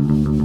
Mm-hmm.